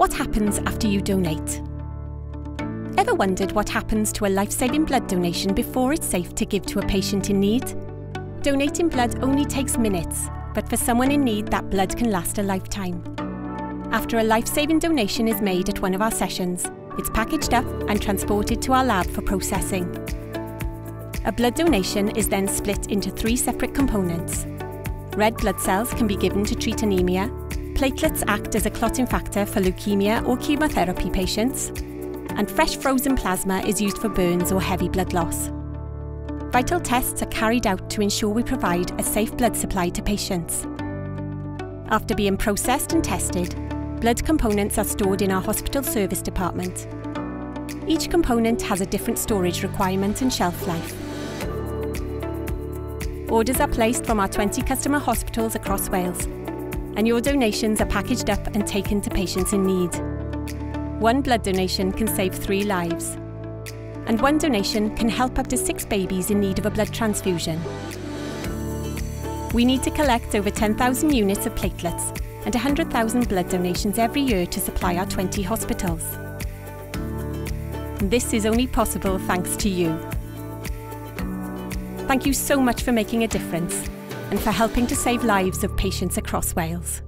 What happens after you donate? Ever wondered what happens to a life saving blood donation before it's safe to give to a patient in need? Donating blood only takes minutes, but for someone in need, that blood can last a lifetime. After a life saving donation is made at one of our sessions, it's packaged up and transported to our lab for processing. A blood donation is then split into three separate components. Red blood cells can be given to treat anemia, platelets act as a clotting factor for leukemia or chemotherapy patients, and fresh frozen plasma is used for burns or heavy blood loss. Vital tests are carried out to ensure we provide a safe blood supply to patients. After being processed and tested, blood components are stored in our hospital service department. Each component has a different storage requirement and shelf life. Orders are placed from our 20 customer hospitals across Wales, and your donations are packaged up and taken to patients in need. One blood donation can save three lives, and one donation can help up to six babies in need of a blood transfusion. We need to collect over 10,000 units of platelets and 100,000 blood donations every year to supply our 20 hospitals. This is only possible thanks to you. Thank you so much for making a difference and for helping to save lives of patients across Wales.